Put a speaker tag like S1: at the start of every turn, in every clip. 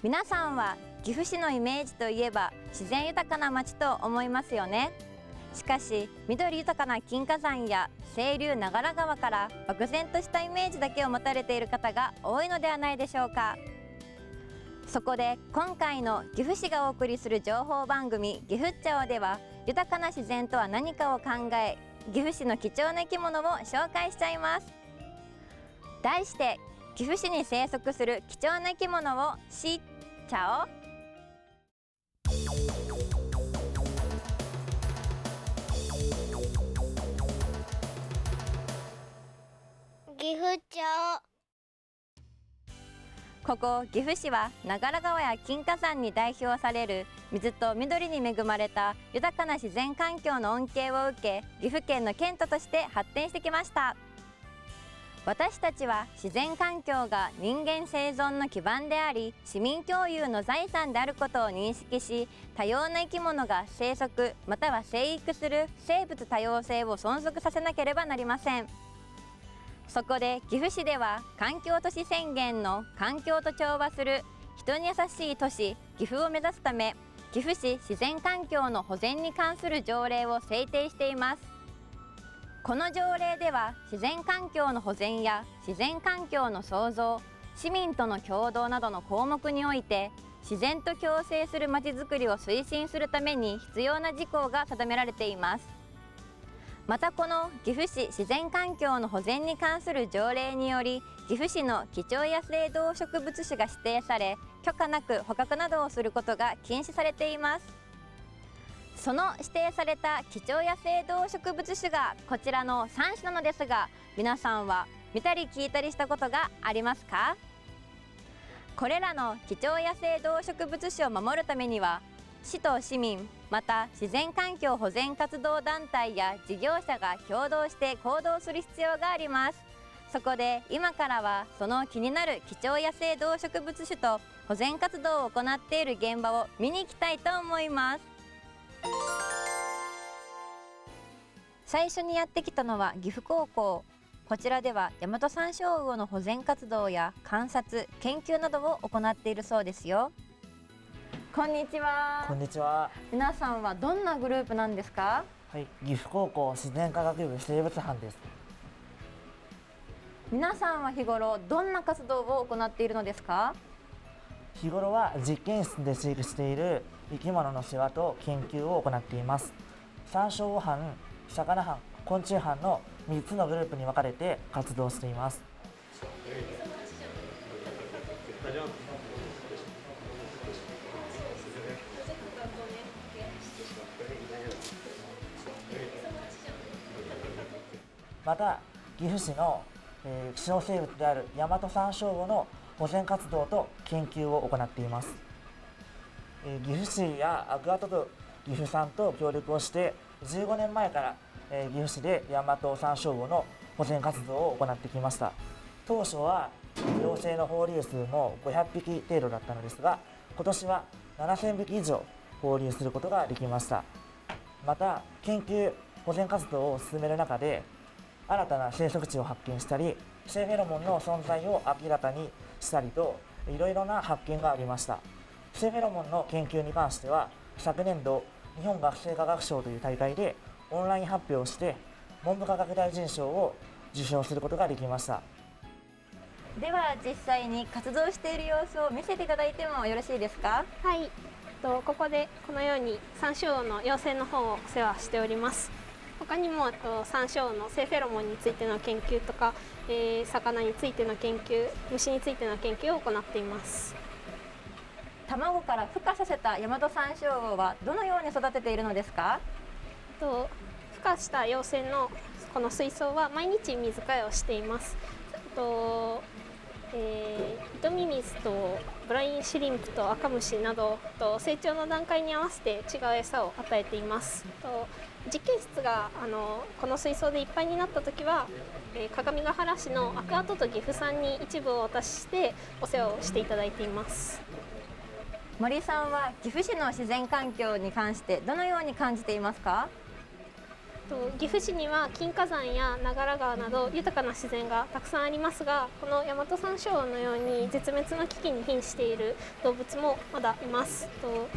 S1: 皆さんは岐阜市のイメージといえば自然豊かな町と思いますよね。しかし緑豊かな金華山や清流長良川から漠然としたイメージだけを持たれている方が多いのではないでしょうか。そこで今回の岐阜市がお送りする情報番組「岐阜っちゃお」では豊かな自然とは何かを考え岐阜市の貴重な生き物を紹介しちゃいます。題して岐阜市に生息する貴重な生き物を知っちゃお
S2: 岐阜町
S1: ここ岐阜市は長良川や金華山に代表される水と緑に恵まれた豊かな自然環境の恩恵を受け岐阜県の県都として発展してきました私たちは自然環境が人間生存の基盤であり市民共有の財産であることを認識し多様な生き物が生息または生育する生物多様性を存続させなければなりません。そこで岐阜市では環境都市宣言の環境と調和する人に優しい都市岐阜を目指すため岐阜市自然環境の保全に関する条例を制定しています。この条例では自然環境の保全や自然環境の創造市民との共同などの項目において自然と共生するまちづくりを推進するために必要な事項が定められています。またこの岐阜市自然環境の保全に関する条例により岐阜市の貴重野生動植物種が指定され許可なく捕獲などをすることが禁止されています。その指定された貴重野生動植物種がこちらの3種なのですが皆さんは見たり聞いたりしたことがありますか？これらの貴重野生動植物種を守るためには市と市民また自然環境保全活動団体や事業者が共同して行動する必要があります。そこで今からはその気になる貴重野生動植物種と保全活動を行っている現場を見に行きたいと思います。最初にやってきたのは岐阜高校。こちらでは大和山椒魚の保全活動や観察研究などを行っているそうですよ。こんにちは。
S3: こんにちは。
S1: 皆さんはどんなグループなんですか？
S3: はい岐阜高校自然科学部生物班です。
S1: 皆さんは日頃どんな活動を行っているのですか？
S3: 日頃は実験室で飼育している生き物の世話と研究を行っています。山椒班魚班昆虫班の3つのグループに分かれて活動しています。また岐阜市の、えー、希少生物であるヤマトサンショウウオの保全活動と研究を行っています、えー、岐阜市やアクアトと岐阜さんと協力をして15年前から、えー、岐阜市でヤマトサンショウウオの保全活動を行ってきました。当初は陽性の放流数も500匹程度だったのですが今年は7000匹以上放流することができました。また研究保全活動を進める中で新たな生息地を発見したり性フェロモンの存在を明らかにしたりといろいろな発見がありました。性フェロモンの研究に関しては昨年度日本学生科学賞という大会でオンライン発表をして文部科学大臣賞を受賞することができました。
S1: では実際に活動している様子を見せていただいてもよろしいですか？
S4: はい。とここでこのように山椒の幼生の方を世話しております他にもと山椒の性フェロモンについての研究とか、えー、魚についての研究虫についての研究を行っています。
S1: 卵から孵化させたヤマトサンショウウオはどのように育てているのですか？
S4: と孵化した幼生のこの水槽は毎日水替えをしています。とえー、糸ミミズとブラインシリンプと赤虫などと成長の段階に合わせて違う餌を与えています。と実験室があのこの水槽でいっぱいになった時は、えー、鏡ヶ原市のアクアトと岐阜さんに一部をお渡ししてお世話をしていただいています。
S1: 森さんは岐阜市の自然環境に関してどのように感じていますか？
S4: と岐阜市には金華山や長良川など豊かな自然がたくさんありますがこのヤマトサンショウウオのように絶滅の危機に瀕している動物もまだいます。と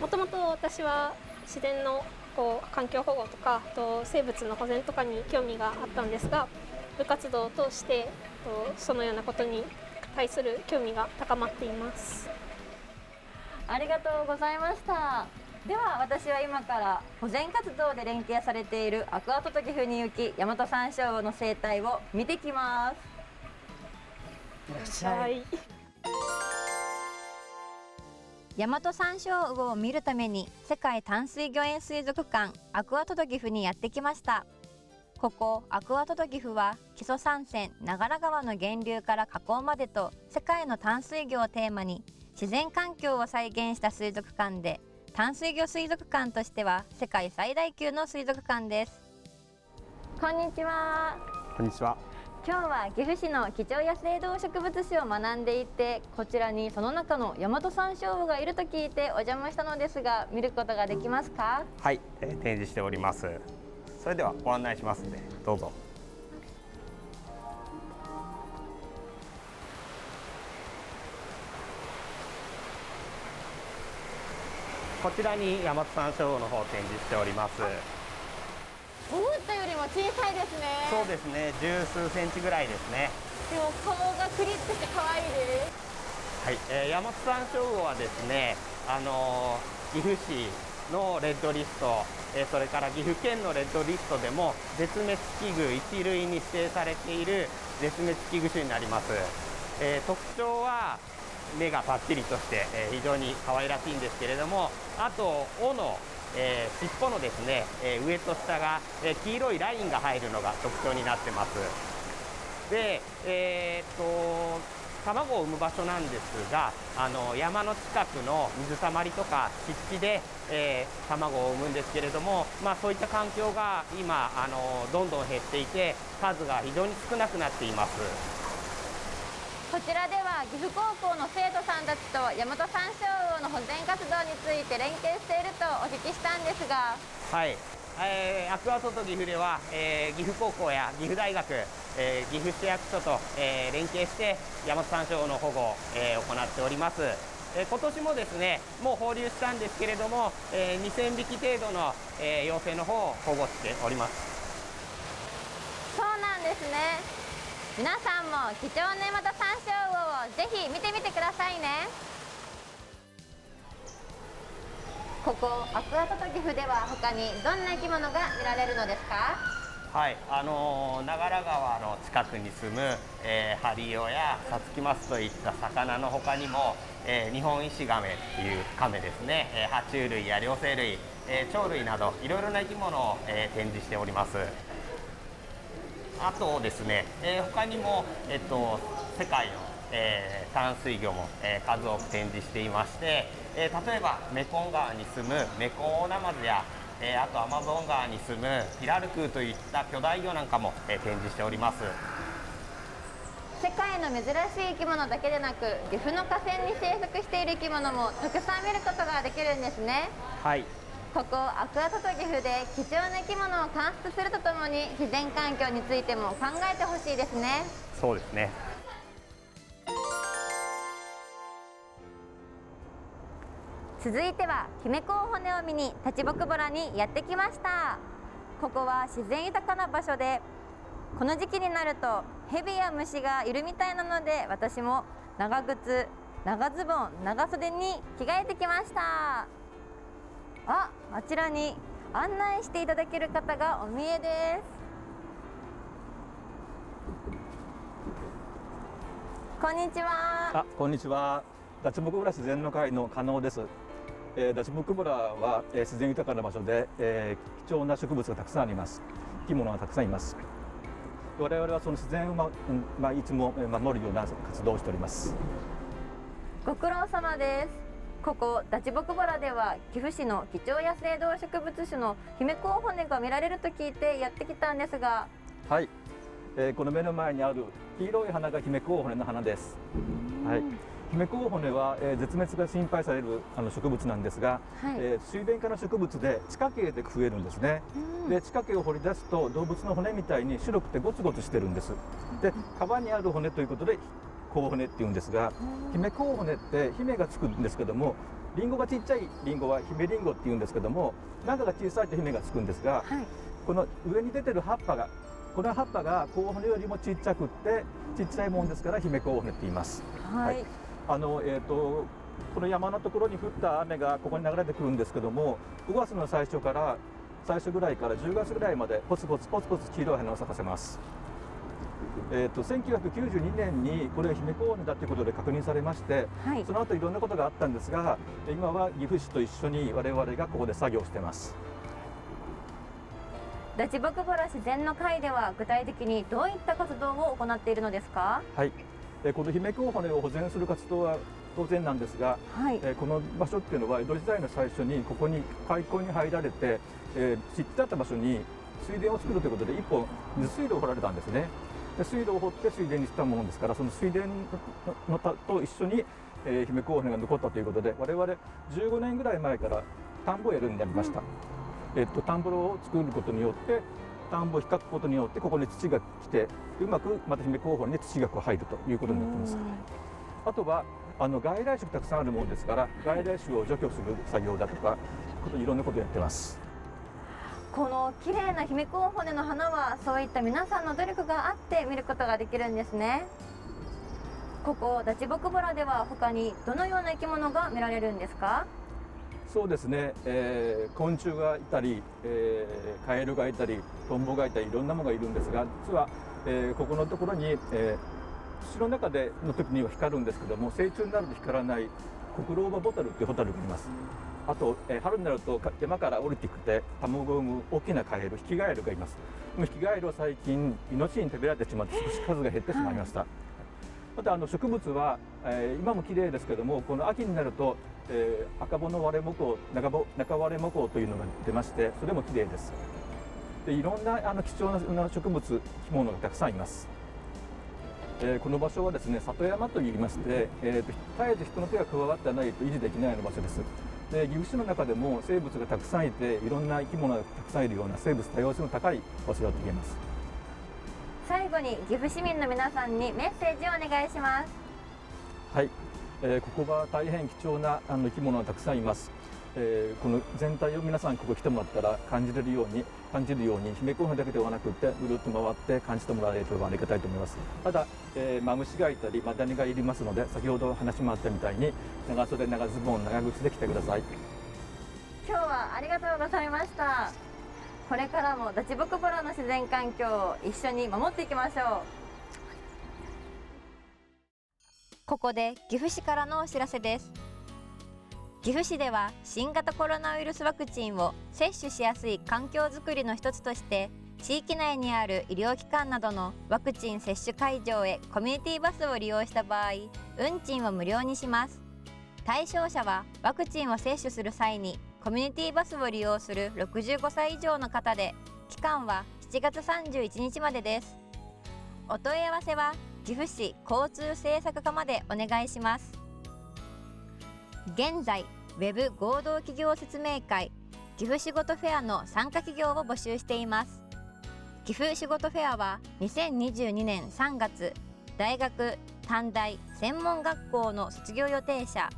S4: もともと私は自然のこう環境保護とかと生物の保全とかに興味があったんですが部活動を通してとそのようなことに対する興味が高まっています。
S1: ありがとうございましたでは私は今から保全活動で連携されているアクアトト岐阜に行き大和山椒魚の生態を見てきます
S3: いらっしゃい。
S1: 大和山椒魚を見るために世界淡水魚園水族館アクアトト岐阜にやってきました。ここアクアトト岐阜は木曽山線長良川の源流から河口までと世界の淡水魚をテーマに自然環境を再現した水族館で淡水魚水族館としては世界最大級の水族館です。こんにちは。
S5: こんにちは。
S1: 今日は岐阜市の貴重野生動植物史を学んでいてこちらにその中の大和山椒魚がいると聞いてお邪魔したのですが見ることができますか？
S5: はい、えー展示しております。それではご案内しますので、どうぞ。こちらに大和山椒魚の方展示しております。
S1: 思ったよりも小さいですね。
S5: そうですね、十数センチぐらいですね。
S1: でも顔がクリッとして可愛いです。
S5: はい、えー、大和山椒魚はですね、あのー岐阜市のレッドリスト、えーそれから岐阜県のレッドリストでも絶滅危惧一類に指定されている絶滅危惧種になります。えー特徴は目がパッチリとして、えー非常に可愛らしいんですけれども、あと尾のえー尻尾のですね、えー上と下が、えー黄色いラインが入るのが特徴になってます。で、えっと卵を産む場所なんですがあの山の近くの水たまりとか湿地で、え卵を産むんですけれども、まあ、そういった環境が今あのどんどん減っていて数が非常に少なくなっています。
S1: こちらでは岐阜高校の生徒さんたちと大和山椒魚の保全活動について連携しているとお聞きしたんですが
S5: はい、えーアクアトと岐阜では、えー岐阜高校や岐阜大学、えー岐阜市役所と、えー連携して大和山椒魚の保護を、えー行っております。えー今年もですねもう放流したんですけれども、えー2000匹程度の、えー幼生の方を保護しております。
S1: そうなんですね皆さんも貴重な大和山椒魚をぜひ見てみてくださいね。ここアクアトト岐阜では他にどんな生き物が見られるのですか？
S5: はい、あの長良川の近くに住む、えーハリオやサツキマスといった魚の他にも、えー、日本イシガメっていうカメですね、えー、爬虫類や両生類、えー鳥類などいろいろな生き物を、えー展示しております。あとですね、えー他にも、えっと、世界の、えー淡水魚も、えー数多く展示していまして、えー例えばメコン川に住むメコンオオナマズや、えーあとアマゾン川に住むピラルクーといった巨大魚なんかも、えー展示しております。
S1: 世界の珍しい生き物だけでなく岐阜の河川に生息している生き物もたくさん見ることができるんですね
S5: はい、
S1: ここアクアトト岐阜で貴重な生き物を観察するとともに自然環境についても考えてほしいですね。
S5: そうですね。
S1: 続いては姫子骨を見に立木原にやってきました。ここは自然豊かな場所でこの時期になるとヘビや虫がいるみたいなので私も長靴長ズボン長袖に着替えてきましたああちらに案内していただける方がお見えですこんにちは
S6: あ、こんにちは。脱木村自然の会の加納です。えー、脱木村は、えー自然豊かな場所で、えー貴重な植物がたくさんあります。生き物がたくさんいます。我々はその自然を、まうんまあ、いつもえー守るような活動をしております。
S1: ご苦労様ですここ立木原では岐阜市の貴重野生動植物種の姫コウホネが見られると聞いてやってきたんですが
S6: はい。えーこの目の前にある黄色い花が姫コウホネの花です。はい。姫コウホネは、えー絶滅が心配されるあの植物なんですが、
S1: はい、
S6: えー水田科の植物で地下茎で増えるんですね。
S1: うん
S6: で地下茎を掘り出すと動物の骨みたいに白くてゴツゴツしてるんです。で川にある骨ということでコウホネっていうんですが姫コウホネって姫がつくんですけどもリンゴがちっちゃいリンゴは姫リンゴっていうんですけども中が小さいと姫がつくんですが
S1: はい、
S6: この上に出てる葉っぱがこの葉っぱがコウホネよりもちっちゃくってちっちゃいもんですから姫コウホネって言います。
S1: はい、
S6: はいあのえー、とこの山のところに降った雨がここに流れてくるんですけども5月の最初から最初ぐらいから10月ぐらいまでポツポツポツポツ黄色い花を咲かせます。えー、と1992年にこれが姫コウネだということで確認されまして
S1: はい。
S6: その後いろんなことがあったんですが今は岐阜市と一緒に我々がここで作業してます。
S1: ダチボクボラ自然の会では具体的にどういった活動を行っているのですか？
S6: はい、えーこの姫コウホネを保全する活動は当然なんですが
S1: はい、
S6: えーこの場所っていうのは江戸時代の最初にここに開墾に入られて、えー、湿地あった場所に水田を作るということで一本水水路を掘られたんですねで水路を掘って水田にしたものですからその水田のたと一緒に、えー、姫候補が残ったということで我々15年ぐらい前から田んぼをやるようになりました、えっと田んぼを作ることによって田んぼを引っかくことによってここに土が来てうまくまた姫候補に土がこう入るということになっています。あとはあの外来種たくさんあるものですから外来種を除去する作業だとかこといろんなことやってます。
S1: この綺麗な姫コウホネの花はそういった皆さんの努力があって見ることができるんですね。ここダチボクボラでは他にどのような生き物が見られるんですか？
S6: そうですね、えー昆虫がいたり、えーカエルがいたりトンボがいたりいろんなものがいるんですが実は、えーここのところに、えー土の中での時には光るんですけども成虫になると光らないコクローバボタルっていうホタルがいます。あと、えー春になるとか山から降りてきて卵を産む大きなカエルヒキガエルがいます。ヒキガエルは最近命に食べられてしまって少し数が減ってしまいました、またあの植物は、えー今も綺麗ですけどもこの秋になると、えー赤穂の割れ木工中ぼ中割れ木工というのが出ましてそれも綺麗です。でいろんなあの貴重な植物生き物がたくさんいます、えーこの場所はですね里山といいまして、えーと絶えず人の手が加わってないと維持できないような場所ですで岐阜市の中でも生物がたくさんいていろんな生き物がたくさんいるような生物多様性の高い場所だと言えます。
S1: 最後に岐阜市民の皆さんにメッセージをお願いします。
S6: はい、えーここは大変貴重なあの生き物がたくさんいます、えーこの全体を皆さんここ来てもらったら感じれるように感じるように姫候補だけではなくてぐるっと回って感じてもらえればありがたいと思います。ただ、えーマムシがいたりマダニがいりますので先ほど話し回ったみたいに長袖長ズボン長靴で来てください。
S1: 今日はありがとうございました。これからもダチボクボラの自然環境を一緒に守っていきましょう。ここで岐阜市からのお知らせです岐阜市では新型コロナウイルスワクチンを接種しやすい環境づくりの一つとして地域内にある医療機関などのワクチン接種会場へコミュニティバスを利用した場合運賃を無料にします。対象者はワクチンを接種する際にコミュニティバスを利用する65歳以上の方で期間は7月31日までです。お問い合わせは岐阜市交通政策課までお願いします。現在ウェブ合同企業説明会岐阜仕事フェアの参加企業を募集しています。岐阜仕事フェアは2022年3月大学短大専門学校の卒業予定者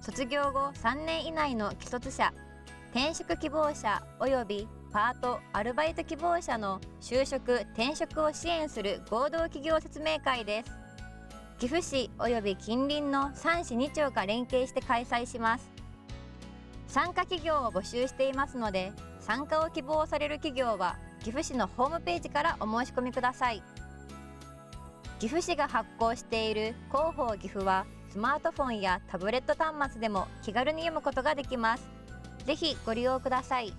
S1: 卒業後3年以内の既卒者転職希望者およびパート・アルバイト希望者の就職・転職を支援する合同企業説明会です。岐阜市および近隣の3市2町が連携して開催します。参加企業を募集していますので参加を希望される企業は岐阜市のホームページからお申し込みください。岐阜市が発行している広報岐阜はスマートフォンやタブレット端末でも気軽に読むことができます。ぜひご利用ください。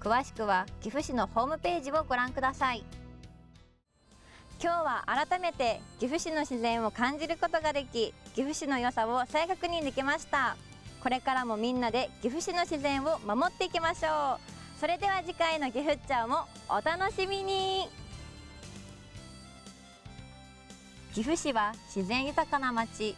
S1: 詳しくは岐阜市のホームページをご覧ください。今日は改めて岐阜市の自然を感じることができ岐阜市の良さを再確認できました。これからもみんなで岐阜市の自然を守っていきましょう。それでは次回の岐阜っちゃうもお楽しみに。岐阜市は自然豊かな町。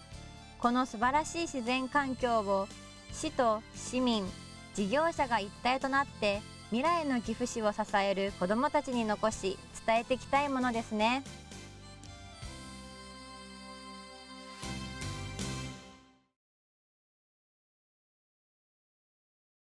S1: この素晴らしい自然環境を市と市民事業者が一体となって未来の岐阜市を支える子どもたちに残し伝えていきたいものですね。